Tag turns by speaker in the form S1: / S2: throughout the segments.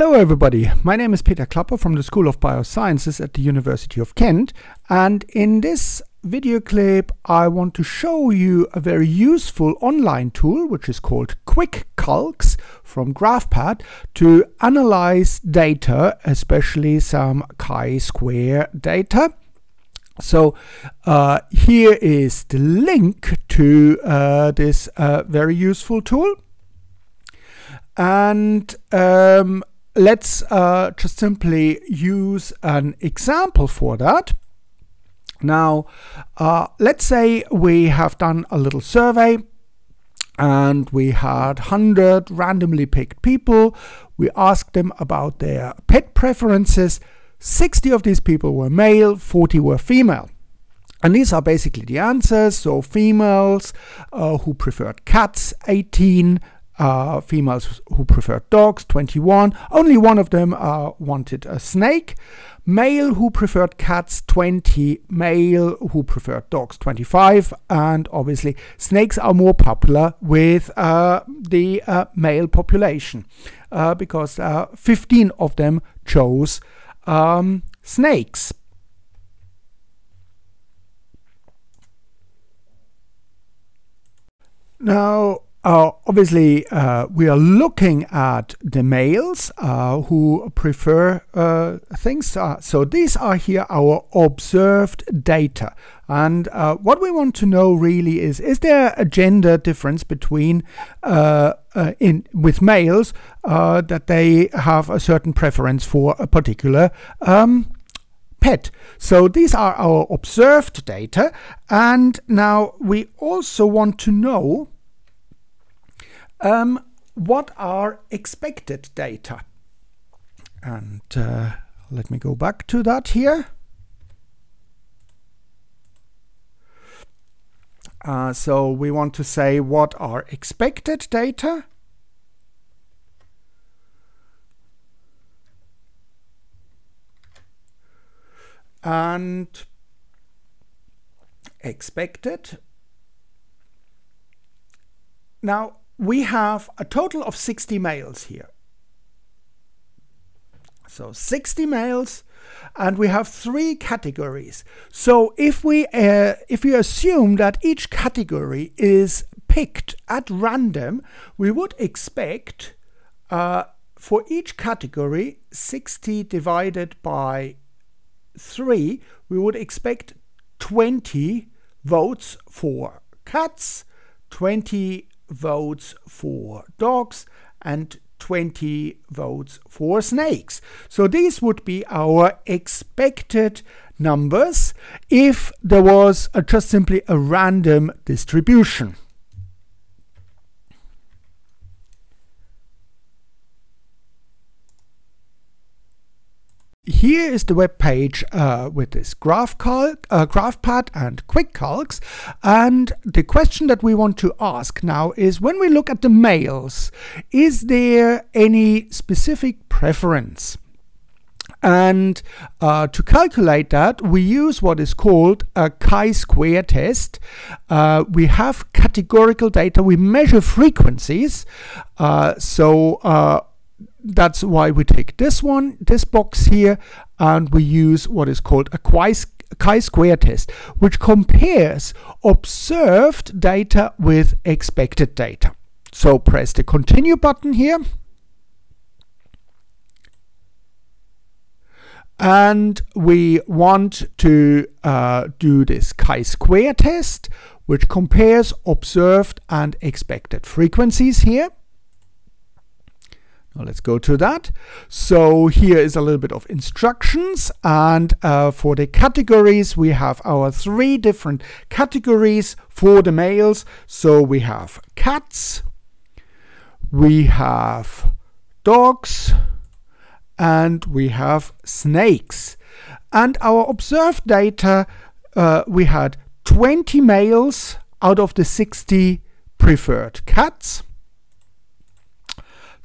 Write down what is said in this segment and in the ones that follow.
S1: Hello everybody, my name is Peter Klappa from the School of Biosciences at the University of Kent and in this video clip I want to show you a very useful online tool which is called QuickCalcs from GraphPad to analyze data, especially some chi-square data. So uh, here is the link to uh, this uh, very useful tool and um, let's uh, just simply use an example for that. Now, uh, let's say we have done a little survey and we had 100 randomly picked people. We asked them about their pet preferences. 60 of these people were male, 40 were female. And these are basically the answers. So females uh, who preferred cats, 18, uh, females who preferred dogs, 21. Only one of them uh, wanted a snake. Male who preferred cats, 20. Male who preferred dogs, 25. And obviously, snakes are more popular with uh, the uh, male population uh, because uh, 15 of them chose um, snakes. Now, uh, obviously, uh, we are looking at the males uh, who prefer uh, things. Uh, so these are here our observed data. And uh, what we want to know really is, is there a gender difference between in with males that they have a certain preference for a particular um, pet. So these are our observed data. And now we also want to know um, what are expected data? And uh, let me go back to that here. Uh, so we want to say what are expected data. And expected. Now, we have a total of 60 males here. So 60 males and we have three categories. So if we uh, if we assume that each category is picked at random, we would expect uh, for each category 60 divided by 3, we would expect 20 votes for cats, 20 votes for dogs and 20 votes for snakes. So these would be our expected numbers if there was a, just simply a random distribution. Here is the web page uh, with this graph uh, GraphPad and QuickCalcs. And the question that we want to ask now is when we look at the males, is there any specific preference? And uh, to calculate that, we use what is called a chi-square test. Uh, we have categorical data. We measure frequencies. Uh, so uh, that's why we take this one, this box here, and we use what is called a chi-square test, which compares observed data with expected data. So press the continue button here. And we want to uh, do this chi-square test, which compares observed and expected frequencies here. Now let's go to that. So here is a little bit of instructions and uh, for the categories we have our three different categories for the males. So we have cats, we have dogs and we have snakes. And our observed data uh, we had 20 males out of the 60 preferred cats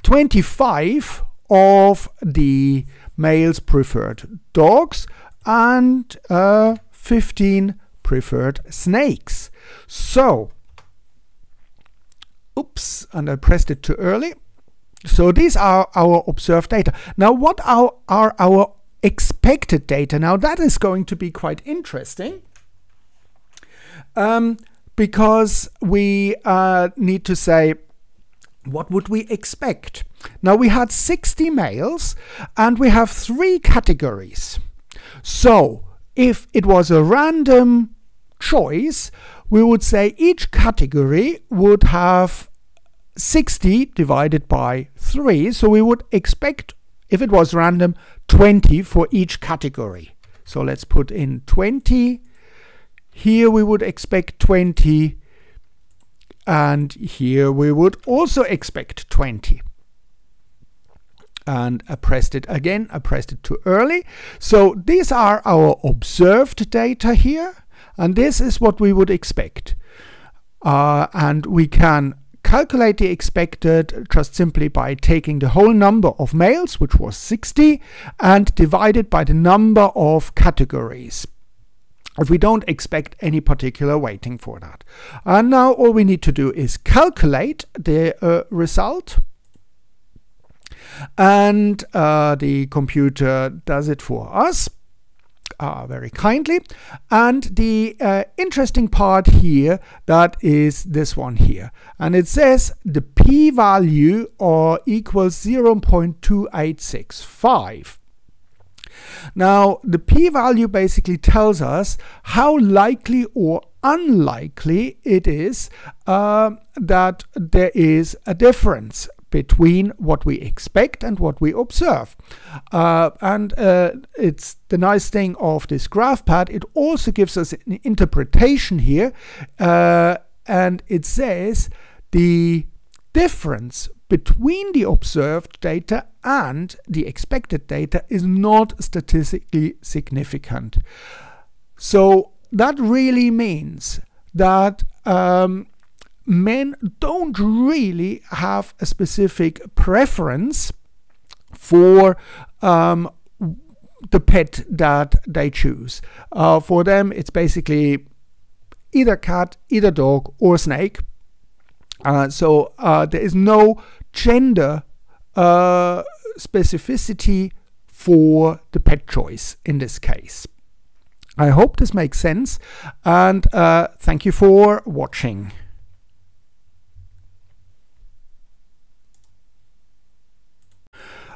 S1: 25 of the males preferred dogs and uh, 15 preferred snakes. So, oops, and I pressed it too early. So these are our observed data. Now, what are, are our expected data? Now, that is going to be quite interesting um, because we uh, need to say, what would we expect? Now, we had 60 males and we have three categories. So, if it was a random choice, we would say each category would have 60 divided by 3. So we would expect, if it was random, 20 for each category. So let's put in 20. Here we would expect 20. And here we would also expect 20 and I pressed it again. I pressed it too early. So these are our observed data here, and this is what we would expect. Uh, and we can calculate the expected just simply by taking the whole number of males, which was 60, and divide it by the number of categories. If we don't expect any particular weighting for that. And now all we need to do is calculate the uh, result. And uh, the computer does it for us uh, very kindly. And the uh, interesting part here, that is this one here. And it says the p-value or equals 0.2865. Now, the p-value basically tells us how likely or unlikely it is uh, that there is a difference between what we expect and what we observe. Uh, and uh, it's the nice thing of this GraphPad, it also gives us an interpretation here, uh, and it says the difference between the observed data and the expected data is not statistically significant. So that really means that um, men don't really have a specific preference for um, the pet that they choose. Uh, for them, it's basically either cat, either dog, or snake. Uh, so uh, there is no gender uh, specificity for the pet choice in this case. I hope this makes sense and uh, thank you for watching.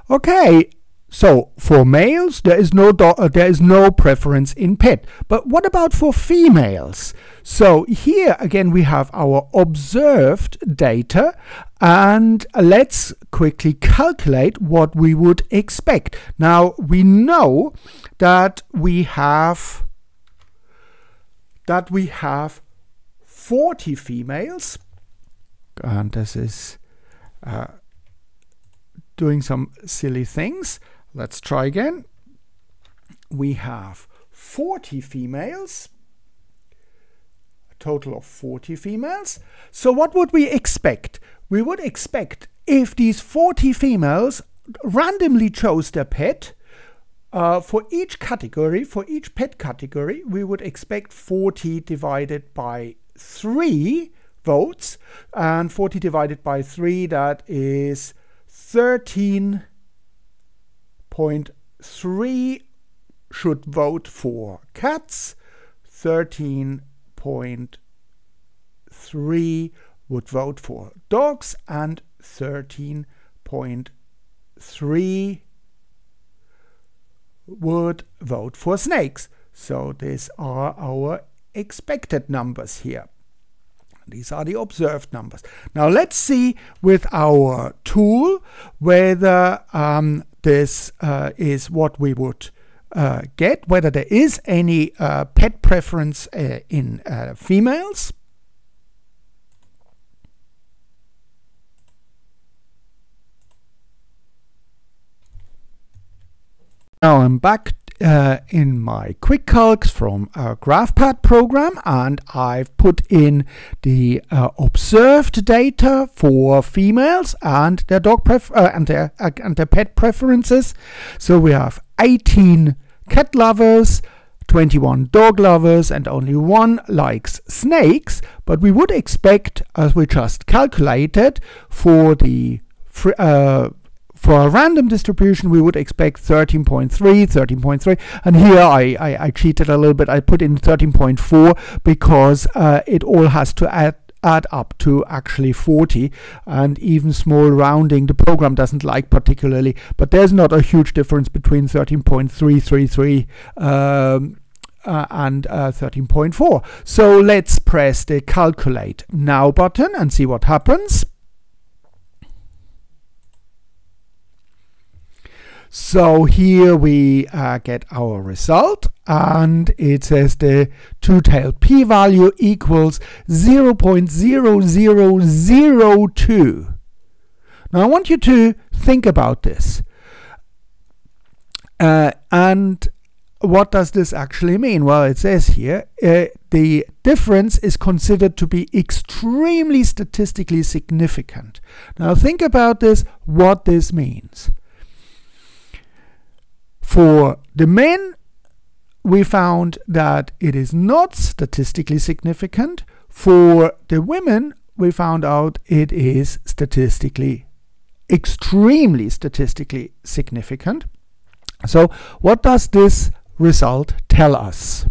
S1: Okay, so for males there is no uh, there is no preference in pet. But what about for females? So here again we have our observed data and let's quickly calculate what we would expect. Now we know that we have that we have 40 females and this is uh, doing some silly things. Let's try again. We have 40 females, a total of 40 females. So what would we expect? We would expect if these 40 females randomly chose their pet, uh, for each category, for each pet category, we would expect 40 divided by 3 votes. And 40 divided by 3, that is 13.3 should vote for cats, 13.3 would vote for dogs, and 13.3 would vote for snakes. So these are our expected numbers here. These are the observed numbers. Now let's see with our tool whether um, this uh, is what we would uh, get, whether there is any uh, pet preference uh, in uh, females. Now I'm back uh, in my QuickCalcs from our GraphPad program and I've put in the uh, observed data for females and their dog pref uh, and their uh, and their pet preferences. So we have 18 cat lovers, 21 dog lovers and only one likes snakes, but we would expect, as we just calculated, for the uh, for a random distribution, we would expect 13.3, 13.3. And here I, I, I, cheated a little bit. I put in 13.4 because uh, it all has to add add up to actually 40 and even small rounding the program doesn't like particularly but there's not a huge difference between 13.333 um, uh, and uh, 13.4 so let's press the calculate now button and see what happens So here we uh, get our result and it says the two-tailed p-value equals 0.0002. Now I want you to think about this. Uh, and what does this actually mean? Well, it says here uh, the difference is considered to be extremely statistically significant. Now think about this, what this means. For the men, we found that it is not statistically significant. For the women, we found out it is statistically, extremely statistically significant. So what does this result tell us?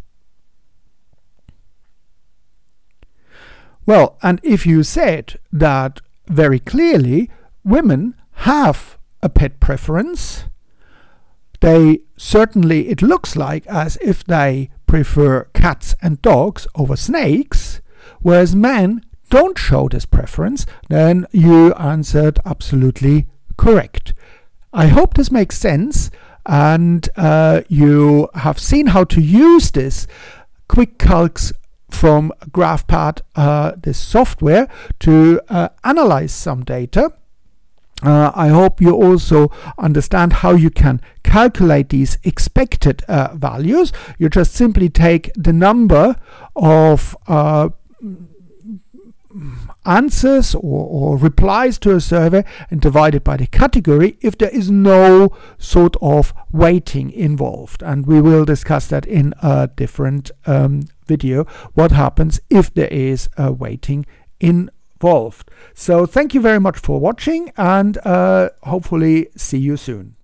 S1: Well, and if you said that very clearly women have a pet preference, they certainly, it looks like as if they prefer cats and dogs over snakes, whereas men don't show this preference, then you answered absolutely correct. I hope this makes sense and uh, you have seen how to use this QuickCalcs from GraphPad, uh, this software, to uh, analyze some data. Uh, I hope you also understand how you can calculate these expected uh, values. You just simply take the number of uh, answers or, or, replies to a survey and divide it by the category if there is no sort of weighting involved. And we will discuss that in a different um, video, what happens if there is a weighting in involved. So thank you very much for watching and uh, hopefully see you soon.